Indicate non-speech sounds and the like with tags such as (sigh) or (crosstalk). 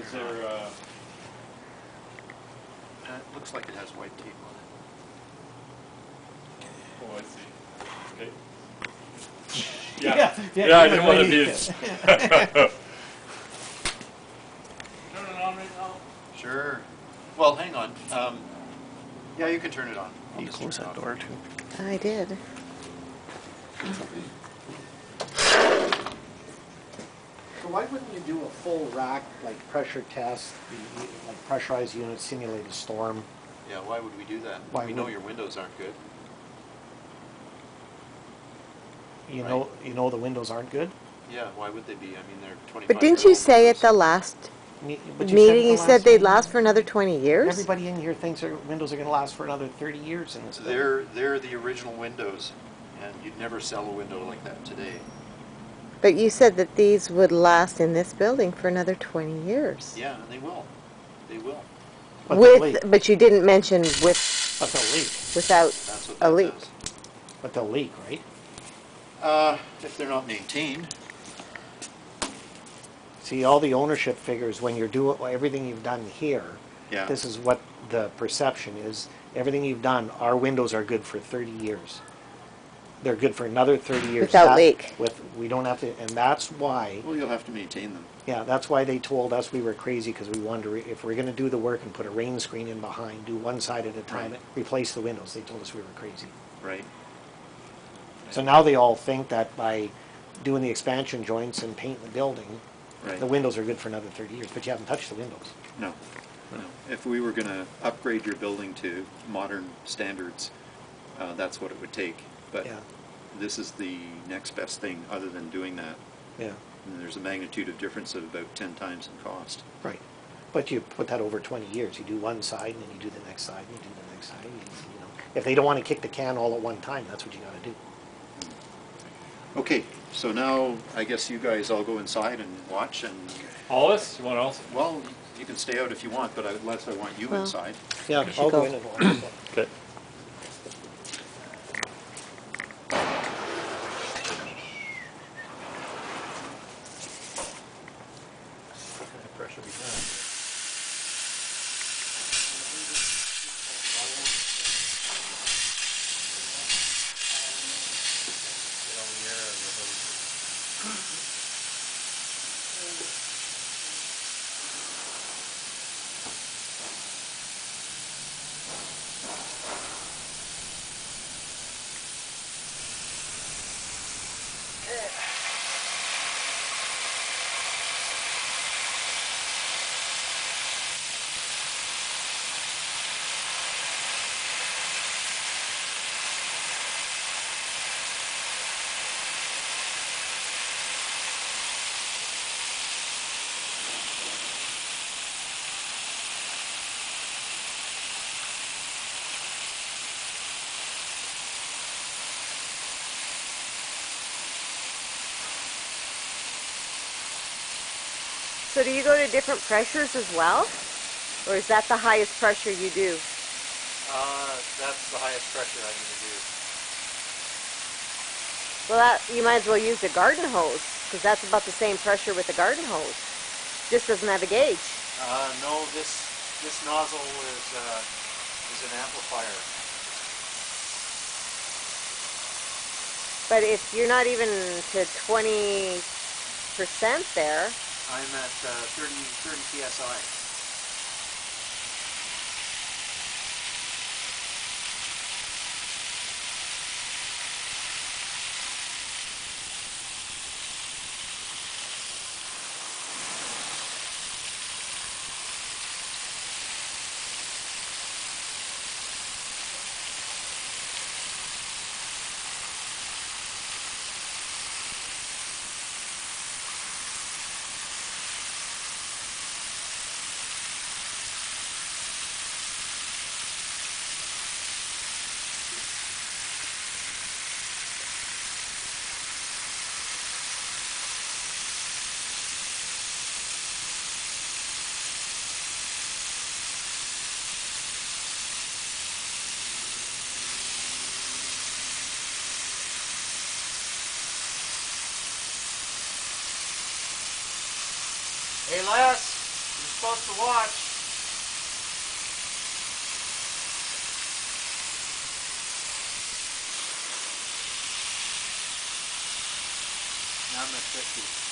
Is there, uh, Uh, It looks like it has white tape on it. oh, I see. Okay. (laughs) Yeah, Yeah, yeah, yeah, I didn't want to wait. be. Turn it on right now? (laughs) it. Sure. Well, hang on. Um, Yeah, you can turn it on. I'll You just close turn it that off. door too. I did. So why wouldn't you do a full rack, like pressure test, the- like pressurized unit, simulate a storm? Yeah, why would we do that? Why We know your windows aren't good. You know, you know the windows aren't good? Yeah, why would they be? I mean, they're twenty-five. But didn't you say at the last Me- but you said meeting, the you last said they'd meeting- last for another 20 years? Everybody in here thinks their windows are gonna last for another thirty years in this building. They're, they're the original windows, and you'd never sell a window like that today. But you said that these would last in this building for another 20 years. Yeah, they will. They will. But they'll leak. With, but you didn't mention with, But they'll leak, without That's what a that leak. does. but they'll leak, right? Uh, if they're not maintained, See, all the ownership figures, when you're doing, everything you've done here, yeah. this is what the perception is, everything you've done, our windows are good for thirty years. They're good for another thirty years. Without That- leak. With, we don't have to, and that's why, Well, you'll have to maintain them. yeah, that's why they told us we were crazy, because we wanted to, re- if we're gonna do the work and put a rain screen in behind, do one side at a time, Right. replace the windows, they told us we were crazy. Right. So now they all think that by doing the expansion joints and painting the building, Right. the windows are good for another thirty years, but you haven't touched the windows. No, no. If we were gonna upgrade your building to modern standards, uh, that's what it would take. But Yeah, this is the next best thing other than doing that. yeah, And there's a magnitude of difference of about ten times in cost. right. But you put that over twenty years, you do one side, and then you do the next side, and you do the next side, you you know. If they don't wanna kick the can all at one time, that's what you gotta do. Hmm. Okay, so now I guess you guys all go inside and watch and, All this? You want else? well, you can stay out if you want, but unless I want you Well- inside. Yeah, I'll go go. in and watch. (coughs) Okay. So do you go to different pressures as well? Or is that the highest pressure you do? Uh, that's the highest pressure I'm gonna do. Well, that, you might as well use the garden hose, because that's about the same pressure with the garden hose. Just doesn't have a gauge. Uh, no, this, this nozzle is, uh, is an amplifier. But if you're not even to 20% there, I'm at, uh, thirty, thirty PSI. Hey Les, you're supposed to watch. I'm at fifty.